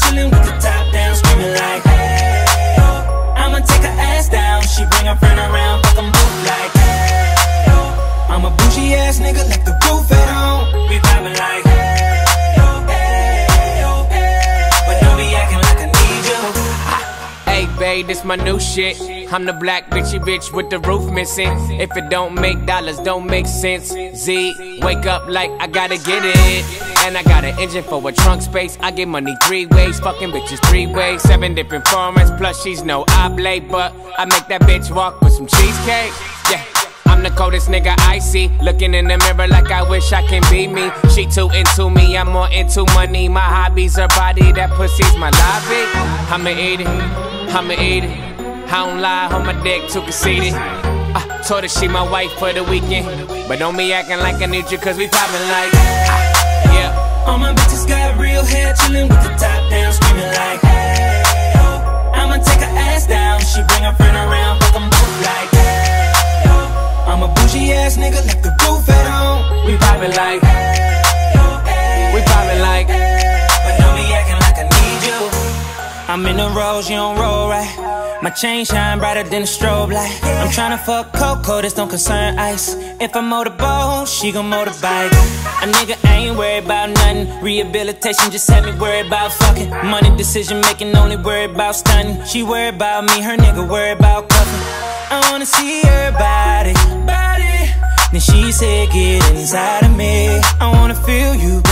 chillin' with the top down, screaming like, hey, oh. I'ma take her ass down. She bring her friend around, fuck 'em both like, hey, oh. I'm a bougie ass nigga, like the roof at home. We vibing like, hey, oh, hey, oh, hey. But don't be acting like I need you. Hey, babe, this my new shit. I'm the black Ricky Bobby with the roof missing. If it don't make dollars, don't make sense. Z, wake up like I gotta get it. And I got an engine for a trunk space. I get money three ways, fucking bitches three ways. Seven different formats, plus she's no oblate. But I make that bitch walk with some cheesecake. Yeah. I'm the coldest nigga I see. Looking in the mirror like I wish I can be me. She too into me, I'm more into money. My hobbies, her body, that pussy's my lobby. I'ma eat it, I'ma eat it. I don't lie, on my dick too conceited. I told her she my wife for the weekend. But don't be acting like I need you, cause we poppin' like. ah, Yeah. All my bitches got real hair, chillin' with the top down, screaming like, hey, oh. I'ma take her ass down. She bring her friend around, fuck 'em both like, hey, oh. I'm a bougie ass nigga, like the roof at home. We poppin' like. Hey, oh, hey, We poppin' like. but don't be acting like I need you. I'm in the rose, you don't roll right. My chain shine brighter than a strobe light. I'm tryna fuck Coco, this don't concern ice. If I motorboat, she gon' motorbike. A nigga ain't worried about nothing. Rehabilitation just had me worried about fucking. Money decision making, only worried about stunning. She worried about me, her nigga worried about cuffing. I wanna see her body, body. Then she said, get inside of me. I wanna feel you,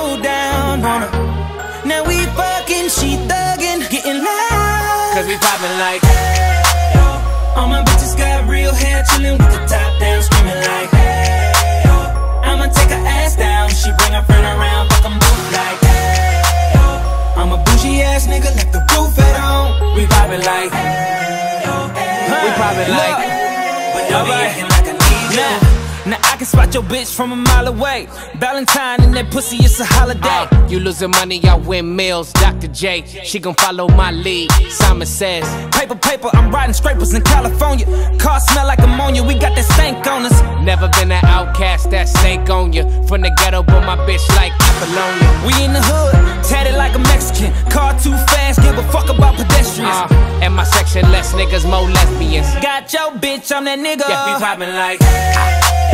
go down on her. Now we fucking, she thuggin', getting loud. Cause we poppin' like. All my bitches got real hair, chillin' with the top down, screamin' like, hey, oh. I'ma take her ass down. She bring her friend around, fuck 'em both like, hey, oh. I'm a bougie ass nigga, like the roof at home. We poppin' like. Hey, oh, hey. We poppin' like. But don't be like I need you. Now, I can spot your bitch from a mile away. Valentine and that pussy, it's a holiday. Uh, you losing money, I win meals. Dr. J, she gon' follow my lead. Simon says, Paper, paper, I'm riding scrapers in California. Car smell like ammonia, we got that stank on us. Never been an outcast, that stank on you. From the ghetto, but my bitch like Apollonia. We in the hood, tatted like a Mexican. Section, less niggas, more lesbians. Got your bitch, I'm that nigga. Yeah, we poppin' like, Hey.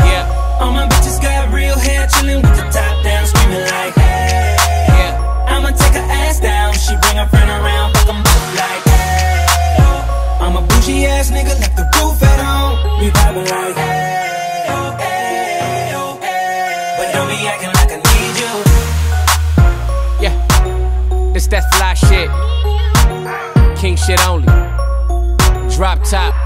yeah, All my bitches got real hair, chillin' with the top down, screaming like, hey, yeah. I'ma take her ass down. She bring her friend around, fuck 'em both like, hey, oh. I'm a bougie ass nigga, like the roof at home. We vibing like, hey, oh, hey, oh, hey. But don't be acting like I need you. Yeah, this that fly shit. King shit only. Top.